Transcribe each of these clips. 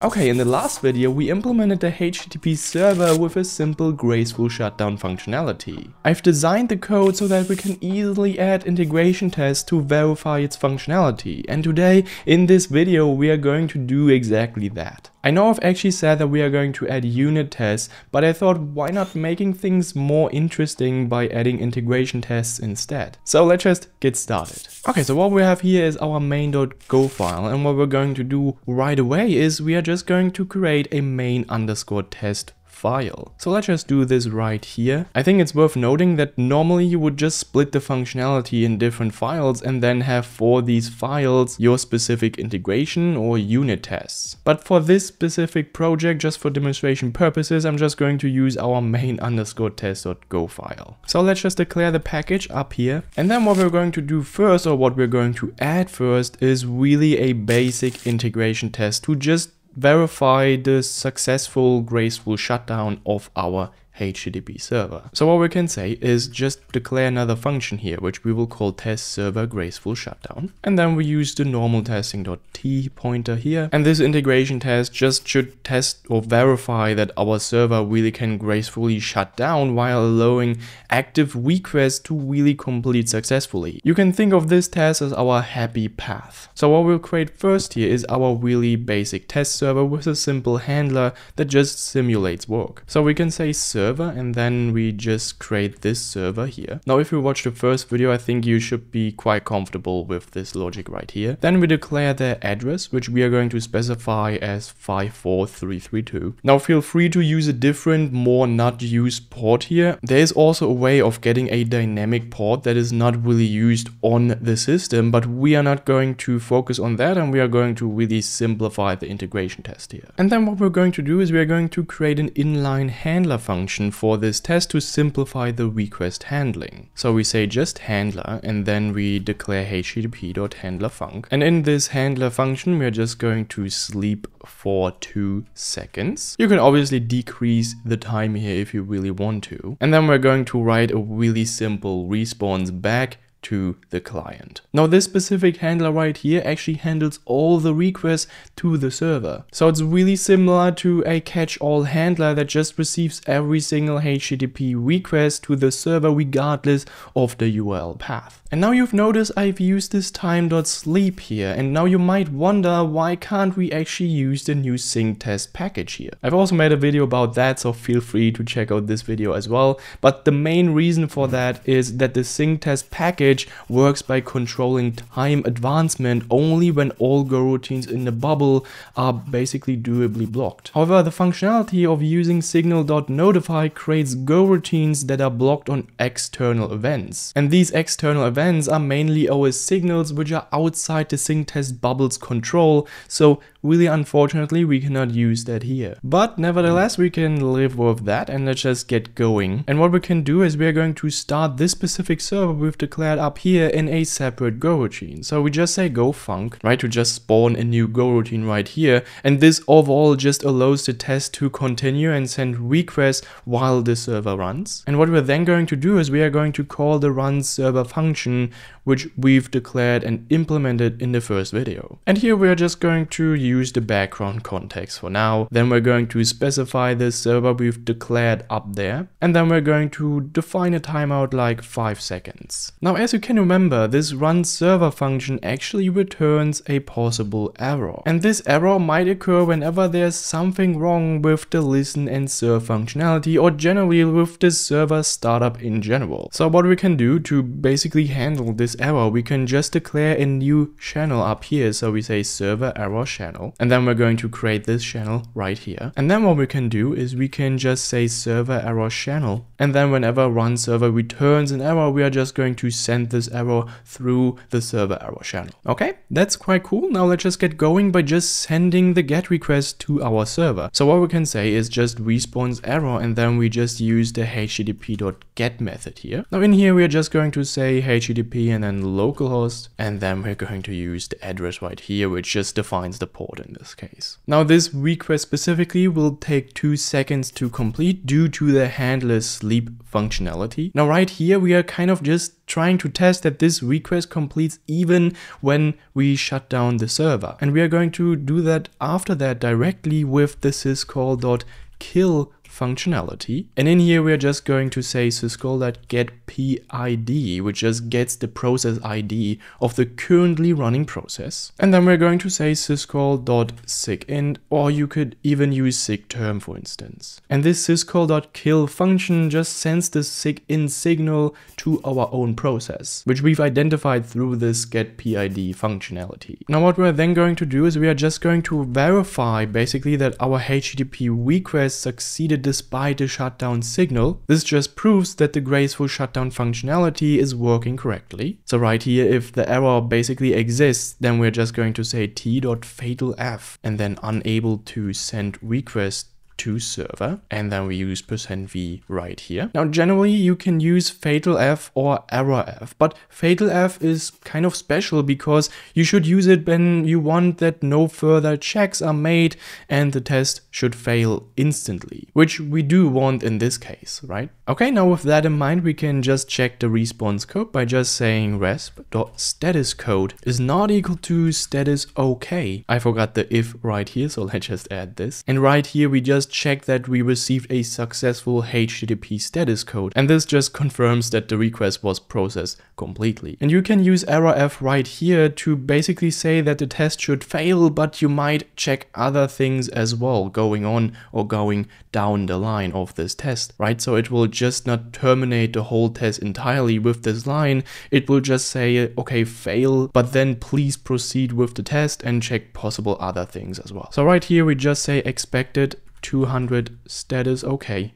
Okay, in the last video we implemented the HTTP server with a simple graceful shutdown functionality. I've designed the code so that we can easily add integration tests to verify its functionality and today in this video we are going to do exactly that. I know I've actually said that we are going to add unit tests, but I thought why not making things more interesting by adding integration tests instead. So let's just get started. Okay, so what we have here is our main.go file and what we're going to do right away is we are just going to create a main underscore test file. So let's just do this right here. I think it's worth noting that normally you would just split the functionality in different files and then have for these files your specific integration or unit tests. But for this specific project, just for demonstration purposes, I'm just going to use our main underscore test.go file. So let's just declare the package up here. And then what we're going to do first or what we're going to add first is really a basic integration test to just verify the successful graceful shutdown of our HTTP server. So what we can say is just declare another function here, which we will call test server graceful shutdown. And then we use the normal testing.t pointer here. And this integration test just should test or verify that our server really can gracefully shut down while allowing active requests to really complete successfully. You can think of this test as our happy path. So what we'll create first here is our really basic test server with a simple handler that just simulates work. So we can say server server and then we just create this server here. Now if you watch the first video I think you should be quite comfortable with this logic right here. Then we declare the address which we are going to specify as 54332. Now feel free to use a different more not used port here. There is also a way of getting a dynamic port that is not really used on the system but we are not going to focus on that and we are going to really simplify the integration test here. And then what we're going to do is we are going to create an inline handler function function for this test to simplify the request handling. So we say just handler and then we declare http.handlerfunc. And in this handler function, we're just going to sleep for two seconds. You can obviously decrease the time here if you really want to. And then we're going to write a really simple response back to the client. Now this specific handler right here actually handles all the requests to the server. So it's really similar to a catch-all handler that just receives every single HTTP request to the server regardless of the URL path. And now you've noticed I've used this time.sleep here and now you might wonder why can't we actually use the new synctest package here. I've also made a video about that so feel free to check out this video as well. But the main reason for that is that the synctest package works by controlling time advancement only when all goroutines in the bubble are basically durably blocked. However, the functionality of using signal.notify creates goroutines that are blocked on external events. And these external events events are mainly OS signals which are outside the synctest bubble's control, so really unfortunately we cannot use that here. But nevertheless we can live with that and let's just get going. And what we can do is we are going to start this specific server we've declared up here in a separate goroutine. So we just say go func, right, to just spawn a new goroutine right here. And this overall just allows the test to continue and send requests while the server runs. And what we're then going to do is we are going to call the run server function which we've declared and implemented in the first video. And here we're just going to use the background context for now. Then we're going to specify the server we've declared up there. And then we're going to define a timeout like 5 seconds. Now as you can remember, this run server function actually returns a possible error. And this error might occur whenever there's something wrong with the listen and serve functionality or generally with the server startup in general. So what we can do to basically handle this error, we can just declare a new channel up here. So we say server error channel, and then we're going to create this channel right here. And then what we can do is we can just say server error channel. And then whenever run server returns an error, we are just going to send this error through the server error channel. Okay, that's quite cool. Now let's just get going by just sending the get request to our server. So what we can say is just response error, and then we just use the http.get method here. Now in here, we are just going to say HTTP and then localhost, and then we're going to use the address right here, which just defines the port in this case. Now this request specifically will take two seconds to complete due to the handler sleep functionality. Now right here, we are kind of just trying to test that this request completes even when we shut down the server. And we are going to do that after that directly with the syscall.kill functionality. And in here, we're just going to say syscall.getPID, which just gets the process ID of the currently running process. And then we're going to say syscall.sigint, or you could even use sigterm, for instance. And this syscall.kill function just sends the sigint signal to our own process, which we've identified through this getPID functionality. Now, what we're then going to do is we are just going to verify basically that our HTTP request succeeded despite the shutdown signal. This just proves that the graceful shutdown functionality is working correctly. So right here, if the error basically exists, then we're just going to say t.fatalf and then unable to send request to server and then we use percent %v right here. Now generally you can use fatal F or error F, but fatal F is kind of special because you should use it when you want that no further checks are made and the test should fail instantly, which we do want in this case, right? Okay, now with that in mind we can just check the response code by just saying resp.status code is not equal to status okay. I forgot the if right here so let's just add this. And right here we just just check that we received a successful HTTP status code. And this just confirms that the request was processed completely. And you can use errorf right here to basically say that the test should fail, but you might check other things as well going on or going down the line of this test, right? So it will just not terminate the whole test entirely with this line. It will just say, okay, fail, but then please proceed with the test and check possible other things as well. So right here, we just say expected 200 status okay.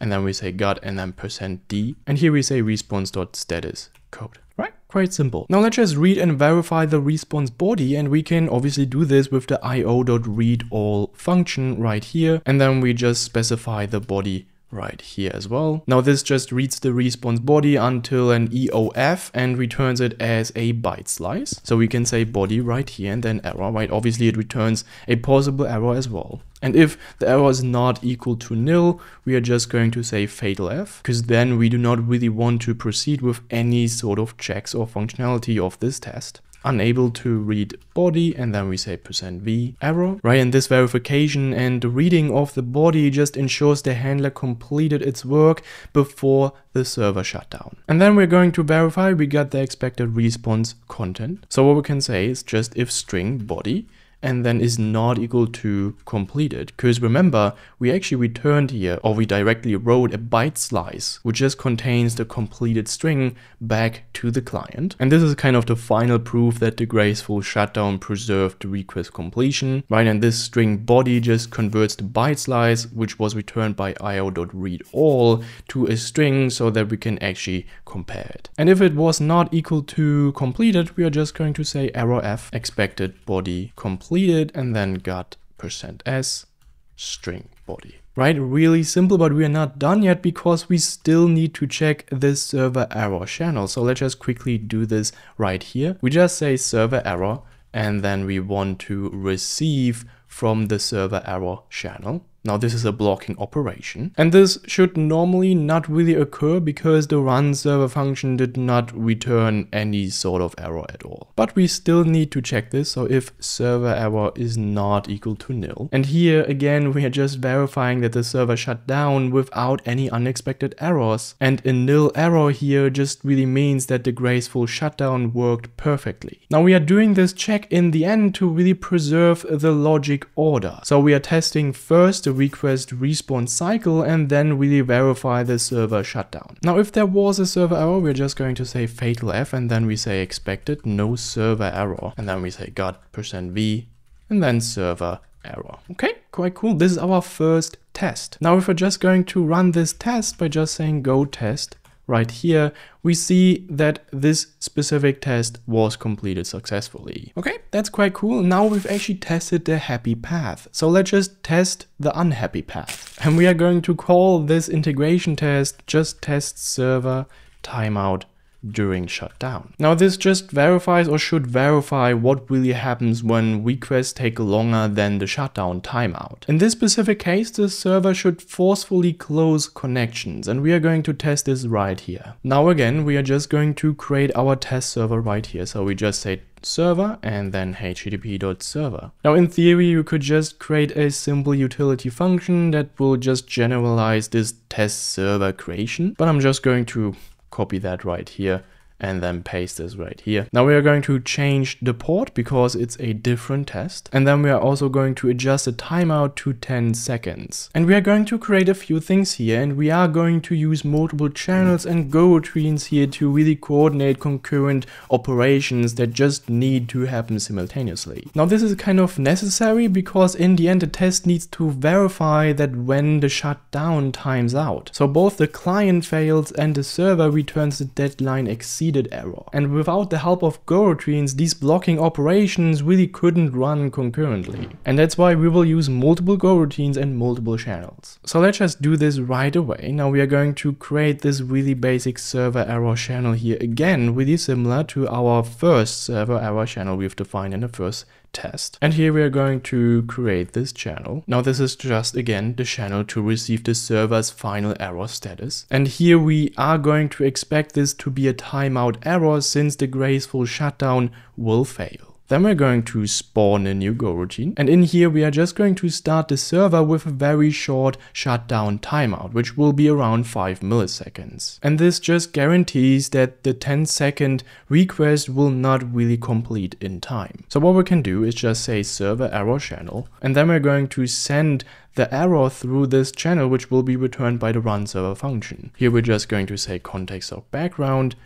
And then we say got and then percent %d. And here we say response.status code. Right? Quite simple. Now let's just read and verify the response body and we can obviously do this with the io.readAll function right here. And then we just specify the body right here as well. Now this just reads the response body until an EOF and returns it as a byte slice. So we can say body right here and then error, right? Obviously it returns a possible error as well. And if the error is not equal to nil, we are just going to say fatalf, because then we do not really want to proceed with any sort of checks or functionality of this test unable to read body and then we say percent %v error, right? And this verification and reading of the body just ensures the handler completed its work before the server shut down. And then we're going to verify we got the expected response content. So what we can say is just if string body and then is not equal to completed. Because remember, we actually returned here, or we directly wrote a byte slice, which just contains the completed string back to the client. And this is kind of the final proof that the graceful shutdown preserved the request completion, right? And this string body just converts the byte slice, which was returned by io.readAll to a string so that we can actually compare it. And if it was not equal to completed, we are just going to say errorf expected body complete completed and then got percent %s string body. Right, really simple, but we are not done yet because we still need to check this server error channel. So let's just quickly do this right here. We just say server error and then we want to receive from the server error channel. Now this is a blocking operation and this should normally not really occur because the run server function did not return any sort of error at all. But we still need to check this so if server error is not equal to nil. And here again we are just verifying that the server shut down without any unexpected errors and a nil error here just really means that the graceful shutdown worked perfectly. Now we are doing this check in the end to really preserve the logic order. So we are testing first the request response cycle and then really verify the server shutdown. Now if there was a server error, we're just going to say fatal F and then we say expected no server error and then we say got percent %v and then server error. Okay, quite cool. This is our first test. Now if we're just going to run this test by just saying go test right here, we see that this specific test was completed successfully. Okay, that's quite cool. Now we've actually tested the happy path. So let's just test the unhappy path. And we are going to call this integration test just test server timeout during shutdown. Now this just verifies or should verify what really happens when requests take longer than the shutdown timeout. In this specific case, the server should forcefully close connections and we are going to test this right here. Now again, we are just going to create our test server right here. So we just say server and then http.server. Now in theory you could just create a simple utility function that will just generalize this test server creation, but I'm just going to copy that right here and then paste this right here. Now we are going to change the port because it's a different test. And then we are also going to adjust the timeout to 10 seconds. And we are going to create a few things here and we are going to use multiple channels and goroutines here to really coordinate concurrent operations that just need to happen simultaneously. Now this is kind of necessary because in the end the test needs to verify that when the shutdown times out. So both the client fails and the server returns the deadline exceeded error. And without the help of goroutines, these blocking operations really couldn't run concurrently. And that's why we will use multiple goroutines and multiple channels. So let's just do this right away. Now we are going to create this really basic server error channel here again, really similar to our first server error channel we've defined in the first test. And here we are going to create this channel. Now this is just again the channel to receive the server's final error status. And here we are going to expect this to be a timeout error since the graceful shutdown will fail. Then we're going to spawn a new goroutine. And in here, we are just going to start the server with a very short shutdown timeout, which will be around 5 milliseconds. And this just guarantees that the 10 second request will not really complete in time. So what we can do is just say server error channel, and then we're going to send the error through this channel, which will be returned by the run server function. Here we're just going to say context of background,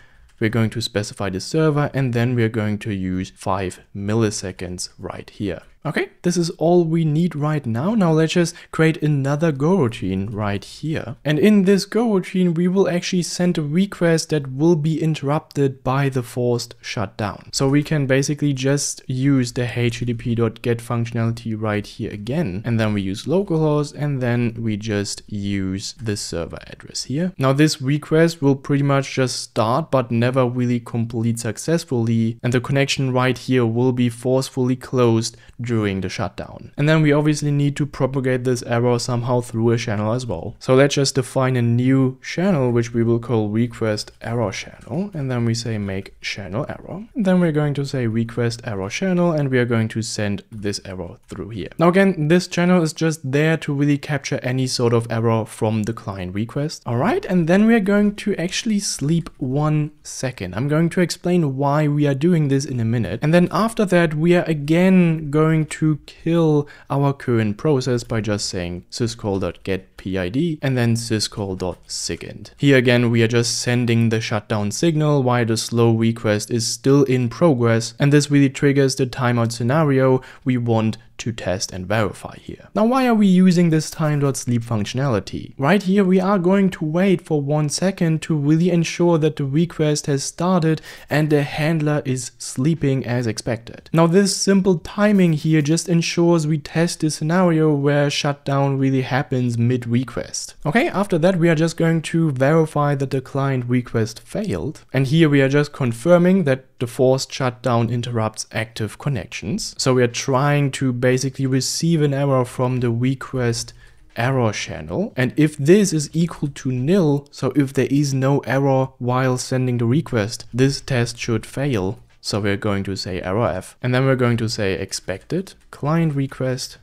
we're going to specify the server and then we're going to use 5 milliseconds right here. Okay, this is all we need right now. Now let's just create another goroutine right here. And in this goroutine, we will actually send a request that will be interrupted by the forced shutdown. So we can basically just use the http.get functionality right here again. And then we use localhost and then we just use the server address here. Now this request will pretty much just start, but never really complete successfully. And the connection right here will be forcefully closed during during the shutdown. And then we obviously need to propagate this error somehow through a channel as well. So let's just define a new channel, which we will call request error channel. And then we say make channel error. Then we're going to say request error channel, and we are going to send this error through here. Now again, this channel is just there to really capture any sort of error from the client request. All right, and then we are going to actually sleep one second. I'm going to explain why we are doing this in a minute. And then after that, we are again going to kill our current process by just saying syscall.getPID and then syscall.SIGINT. Here again, we are just sending the shutdown signal while the slow request is still in progress and this really triggers the timeout scenario we want to test and verify here. Now why are we using this time.sleep functionality? Right here we are going to wait for one second to really ensure that the request has started and the handler is sleeping as expected. Now this simple timing here just ensures we test the scenario where shutdown really happens mid request. Okay, after that we are just going to verify that the client request failed and here we are just confirming that the forced shutdown interrupts active connections. So we are trying to basically receive an error from the request error channel. And if this is equal to nil, so if there is no error while sending the request, this test should fail. So we're going to say error f. And then we're going to say expected client request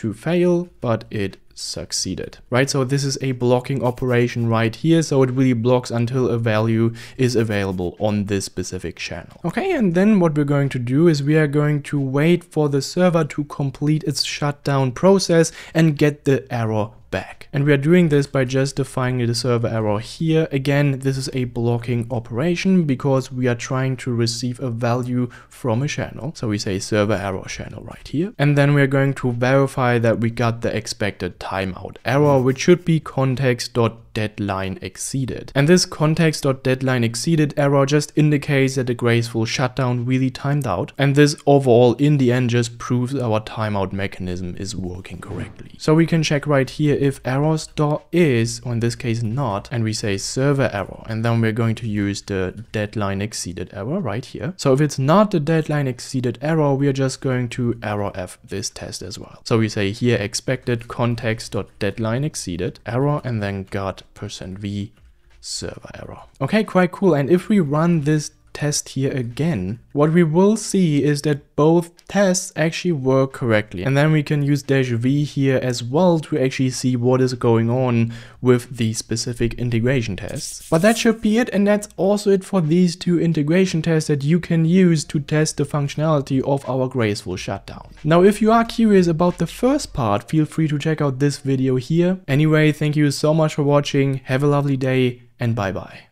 to fail, but it succeeded, right? So this is a blocking operation right here. So it really blocks until a value is available on this specific channel. Okay, and then what we're going to do is we are going to wait for the server to complete its shutdown process and get the error back. And we are doing this by just defining the server error here. Again, this is a blocking operation because we are trying to receive a value from a channel. So we say server error channel right here. And then we're going to verify that we got the expected timeout error, which should be context dot context.deadline exceeded. And this context.deadline exceeded error just indicates that the graceful shutdown really timed out. And this overall in the end just proves our timeout mechanism is working correctly. So we can check right here if errors dot is, or in this case not, and we say server error. And then we're going to use the deadline exceeded error right here. So if it's not the deadline exceeded error, we are just going to error f this test as well. So we say here expected context.deadline exceeded error and then got percent %v server error. Okay, quite cool. And if we run this test here again, what we will see is that both tests actually work correctly. And then we can use dash v here as well to actually see what is going on with the specific integration tests. But that should be it and that's also it for these two integration tests that you can use to test the functionality of our graceful shutdown. Now if you are curious about the first part, feel free to check out this video here. Anyway, thank you so much for watching, have a lovely day and bye bye.